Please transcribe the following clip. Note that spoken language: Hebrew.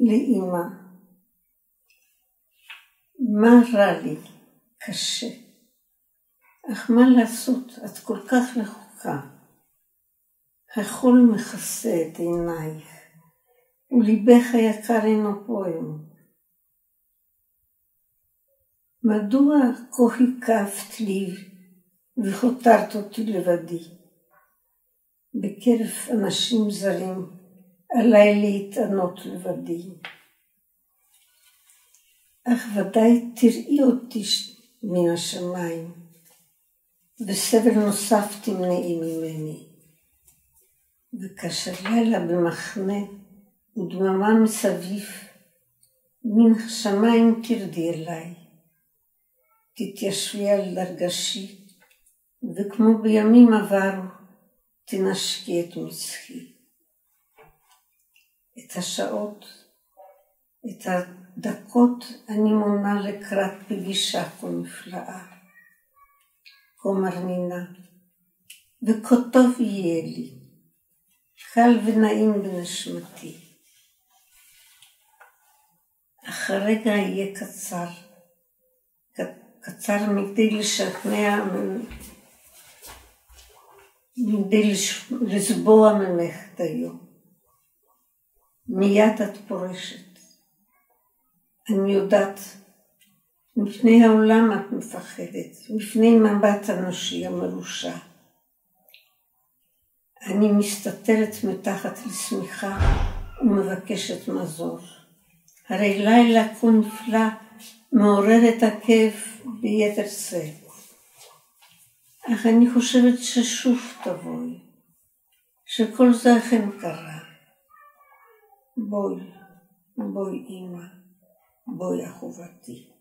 לאימא, מה רע לי? קשה. אך מה לעשות, את כל כך לחוקה. החול מכסה את עינייך, וליבך היקר אינו פועם. מדוע כה הקפת לי והותרת אותי לבדי? בקרב אנשים זרים עליי להתענות לבדי. אך ודאי תראי אותי מן השמיים, וסבל נוסף תמנעי ממני. וכאשר לילה במחנה ודממה מסביב, מן השמיים תרדי אליי. תתיישבי על דרגשי, וכמו בימים עברו, תנשקי את מצחי. את השעות, את הדקות אני מונה לקראת פגישה כה נפלאה, כה מרנינה, וכה יהיה לי, קל ונעים בנשמתי. אך הרגע יהיה קצר, קצר מכדי לשכנע, מכדי לסבוע ממך את היום. מיד את פורשת. אני יודעת, מפני העולם את מפחדת, מפני מבט אנושי המרושע. אני מסתתרת מתחת לשמיכה ומבקשת מזור. הרי לילה כה נפלא מעורר את הכאב ביתר שאת. אך אני חושבת ששוב תבואי, שכל זה אכן קרה. voy, voy, Ima, voy a Jehová a ti.